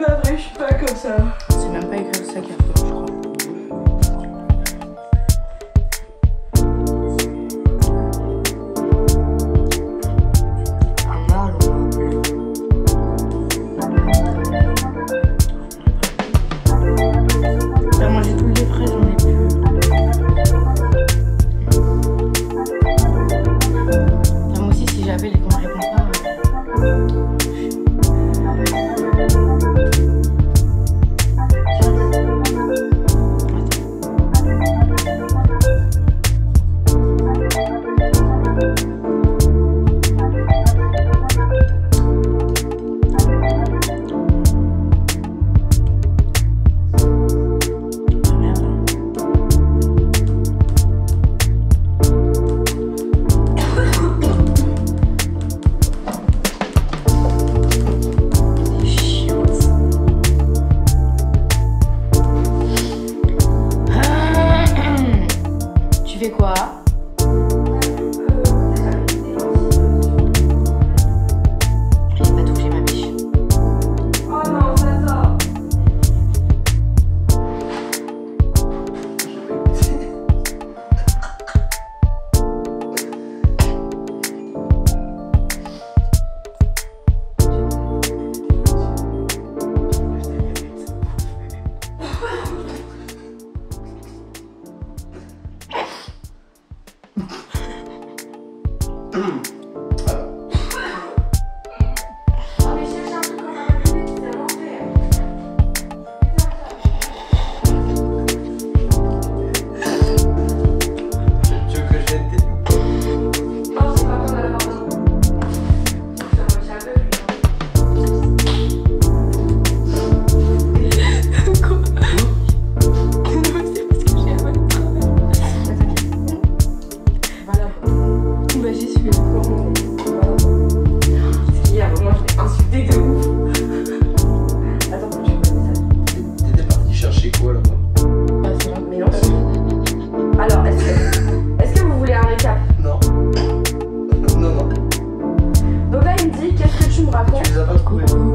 Bah, pas vrai, je suis pas comme ça. C'est même pas écrit ça qu'il y a je crois. Mm-hmm. podcast.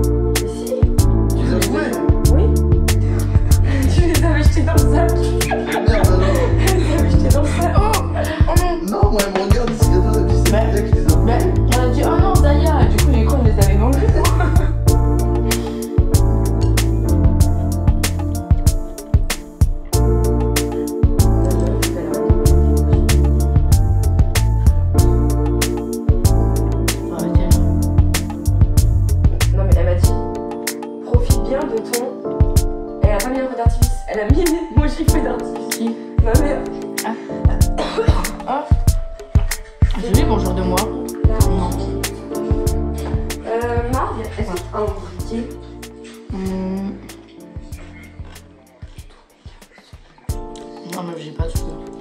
Elle a mis mon feu d'artifice. Ma mère. Ah. ah. bonjour de moi. Là. Non. Euh, est-ce un hmm. Non, mais j'ai pas de.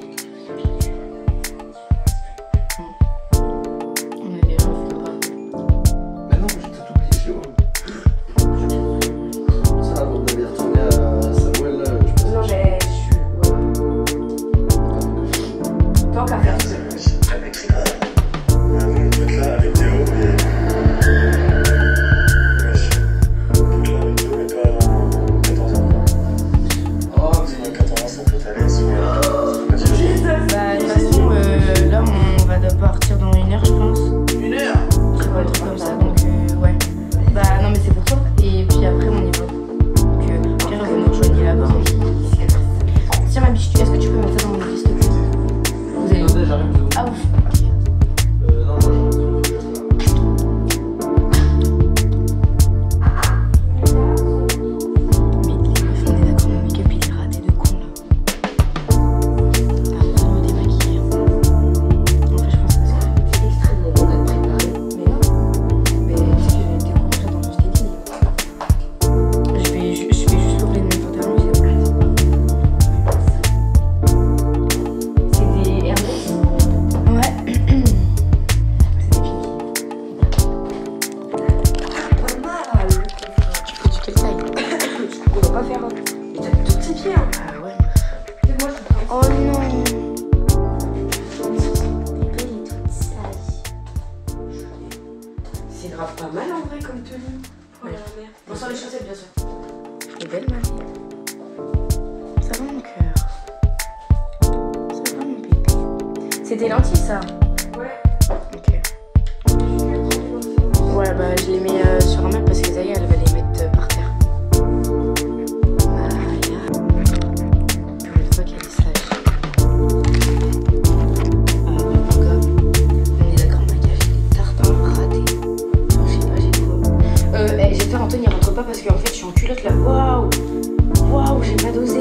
pas mal en vrai comme tenue pour ouais. la mer. Bon, sans les chaussettes, bien sûr. Et belle, ma Ça va, mon cœur. Ça va, mon bébé. C'est des ça Ouais. Ok. Ouais, bah, je les mets euh, sur un meuble parce que Zaya, elle va les j'étais là, waouh, waouh, j'ai pas dosé.